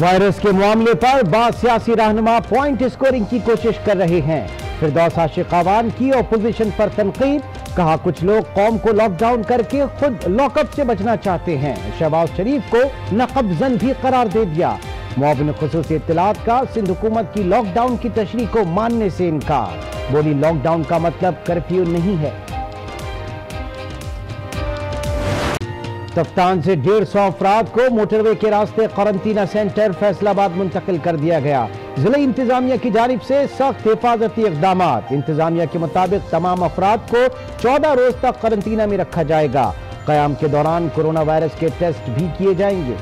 Virus کے معاملے پر بعض سیاسی رہنما پوائنٹ اسکورنگ کی کوشش کر رہے ہیں۔ فردوس عاشق آوان کی اپوزیشن پر تنقید، کہا کچھ لوگ قوم کو لاک ڈاؤن کر کے خود لاک اپ سے بچنا چاہتے ہیں۔ شہباز شریف کو نقب زن بھی قرار دے دیا۔ معاون خصوصی اطلاعات کا سندھ حکومت کی لاک ڈاؤن کی تشریح کو ماننے سے انکار۔ بولی لاک ڈاؤن کا مطلب کرفیو نہیں ہے۔ تفتان سے ڈیڑھ سو افراد کو موٹر وے کے راستے قرنطینہ سینٹر فیصل آباد منتقل کر دیا گیا۔ ضلع انتظامیہ کی جانب سے سخت حفاظتی اقدامات۔ انتظامیہ کے مطابق تمام افراد کو چودہ روز تک قرنطینہ میں رکھا جائے گا۔ قیام کے دوران کرونا وائرس کے ٹیسٹ بھی کیے جائیں گے۔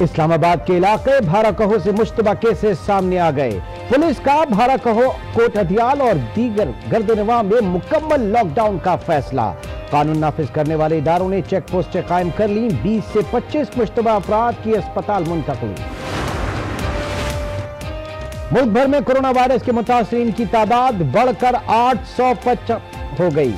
اسلام آباد کے علاقے بھارا کہو سے مشتبہ کیسز سامنے آ گئے۔ پولیس کا بھارا کہو، کوٹ ہتھیال اور دیگر گرد نواح میں مکمل لاک ڈاؤن کا فیصلہ۔ قانون نافذ کرنے والے اداروں نے چیک پوسٹیں قائم کر لی بیس سے پچیس مشتبہ افراد کی اسپتال منتقلی ملک بھر میں کرونا وائرس کے متاثرین کی تعداد بڑھ کر آٹھ سو پچ ہو گئی۔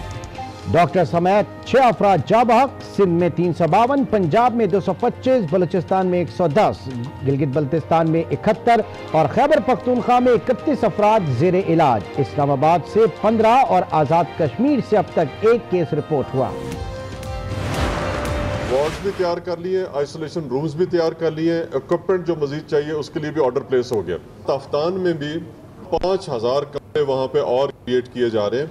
ڈاکٹر سمیت چھ افراد جا بحق سندھ میں تین سو باون، پنجاب میں دو سو پچیس، بلوچستان میں ایک سو دس، گلگت بلتستان میں اکہتر اور خیبر پختونخوا میں اکتیس افراد زیر علاج۔ اسلام آباد سے پندرہ اور آزاد کشمیر سے اب تک ایک کیس رپورٹ ہوا۔ وارڈز بھی تیار کر لیے آئسولیشن رومز بھی تیار کر لیے اکوپمنٹ جو مزید چاہیے اس کے لیے بھی آرڈر پلیس ہو گیا۔ تافتان میں بھی پانچ ہزار کمرے وہاں پہ اور کریٹ کیے جا رہے ہیں۔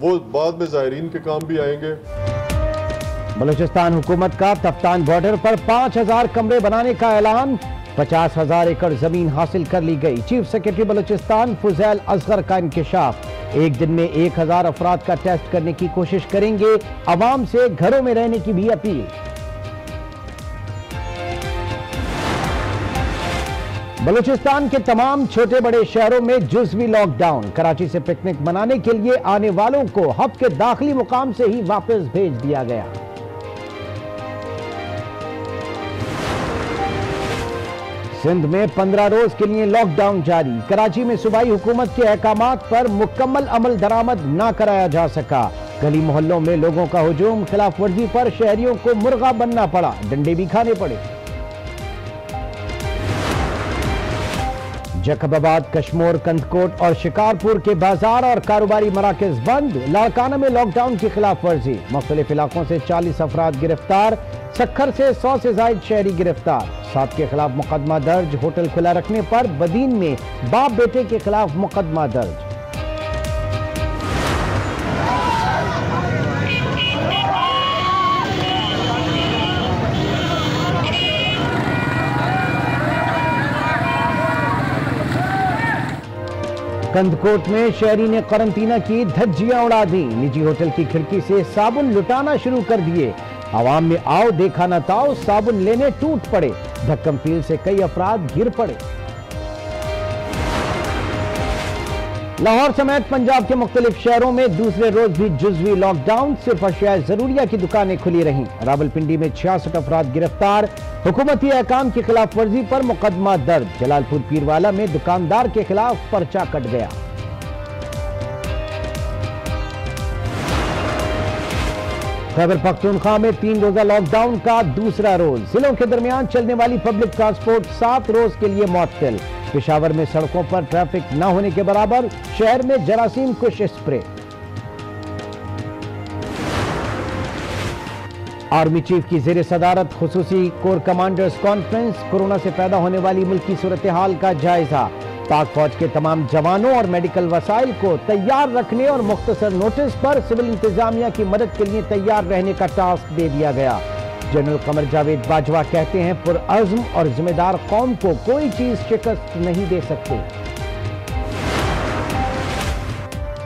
وہ بعد میں زائرین کے کام بھی آئیں گے۔ بلوچستان حکومت کا تفتان بارڈر پر پانچ ہزار کمرے بنانے کا اعلان، پچاس ہزار ایکڑ زمین حاصل کر لی گئی۔ چیف سیکرٹری بلوچستان فضیل اصغر کا انکشاف۔ ایک دن میں ایک ہزار افراد کا ٹیسٹ کرنے کی کوشش کریں گے۔ عوام سے گھروں میں رہنے کی بھی اپیل۔ بلوچستان کے تمام چھوٹے بڑے شہروں میں جزوی لاک ڈاؤن۔ کراچی سے پکنک منانے کے لیے آنے والوں کو ہب کے داخلی مقام سے ہی واپس بھیج دیا گیا۔ سندھ میں پندرہ روز کے لیے لاک ڈاؤن جاری۔ کراچی میں صوبائی حکومت کے احکامات پر مکمل عمل درآمد نہ کرایا جا سکا۔ گلی محلوں میں لوگوں کا ہجوم خلاف ورزی پر شہریوں کو مرغا بننا پڑا۔ ڈنڈے بھی کھانے پڑے۔ جکب آباد کشمور، کندکوٹ اور شکارپور کے بازار اور کاروباری مراکز بند۔ لاڑکانہ میں لاک ڈاؤن کی خلاف ورزی۔ مختلف علاقوں سے چالیس افراد گرفتار، سکھر سے سو سے زائد شہری گرفتار۔ سات کے خلاف مقدمہ درج، ہوٹل کھلا رکھنے پر بدین میں باپ بیٹے کے خلاف مقدمہ درج۔ کندکوٹ میں شہری نے قرنطینہ کی دھجیاں اڑا دی نجی ہوٹل کی کھڑکی سے صابن لٹانا شروع کر دیے۔ عوام میں آؤ، دیکھا نہ تاؤ، صابن لینے ٹوٹ پڑے۔ دھکم پیل سے کئی افراد گر پڑے۔ لاہور سمیت پنجاب کے مختلف شہروں میں دوسرے روز بھی جزوی لاک ڈاؤن، صرف اشیاء ضروریہ کی دکانیں کھلی رہیں۔ راول پنڈی میں چھیاسٹھ افراد گرفتار۔ حکومتی احکام کی خلاف ورزی پر مقدمہ درج۔ جلال پور پیروالا میں دکاندار کے خلاف پرچہ کٹ گیا۔ خیبر پختونخوا میں تین روزہ لاک ڈاؤن کا دوسرا روز۔ ضلعوں کے درمیان چلنے والی پبلک ٹرانسپورٹ سات روز کے لیے معطل۔ پشاور میں سڑکوں پر ٹریفک نہ ہونے کے برابر، شہر میں جراثیم کش اسپرے آرمی چیف کی زیر صدارت خصوصی کور کمانڈرز کانفرنس کورونا سے پیدا ہونے والی ملکی صورتحال کا جائزہ۔ پاک فوج کے تمام جوانوں اور میڈیکل وسائل کو تیار رکھنے اور مختصر نوٹس پر سول انتظامیہ کی مدد کے لیے تیار رہنے کا ٹاسک دے دیا گیا۔ جنرل قمر جاوید باجوہ کہتے ہیں پرعزم اور ذمہ دار قوم کو کوئی چیز شکست نہیں دے سکتے۔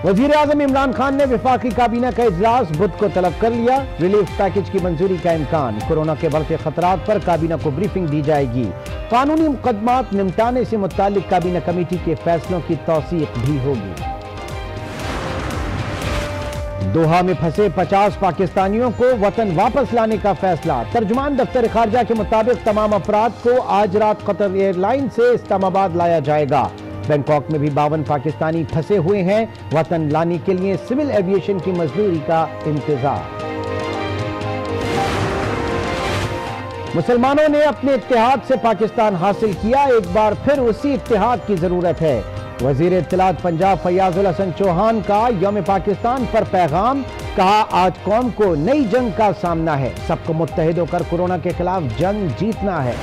وزیر اعظم عمران خان نے وفاقی کابینہ کا اجلاس بدھ کو طلب کر لیا۔ ریلیف پیکج کی منظوری کا امکان۔ کورونا کے بڑھتے خطرات پر کابینہ کو بریفنگ دی جائے گی۔ قانونی مقدمات نمٹانے سے متعلق کابینہ کمیٹی کے فیصلوں کی توثیق بھی ہوگی۔ دوہا میں پھنسے پچاس پاکستانیوں کو وطن واپس لانے کا فیصلہ۔ ترجمان دفتر خارجہ کے مطابق تمام افراد کو آج رات قطر ایئر لائن سے اسلام آباد لایا جائے گا۔ بینکاک میں بھی باون پاکستانی پھنسے ہوئے ہیں۔ وطن لانے کے لیے سول ایویشن کی مزدوری کا انتظار۔ مسلمانوں نے اپنے اتحاد سے پاکستان حاصل کیا، ایک بار پھر اسی اتحاد کی ضرورت ہے۔ وزیر اطلاعات پنجاب فیاض الحسن چوہان کا یوم پاکستان پر پیغام، کہا، آج قوم کو نئی جنگ کا سامنا ہے۔ سب کو متحد ہو کر کورونا کے خلاف جنگ جیتنا ہے۔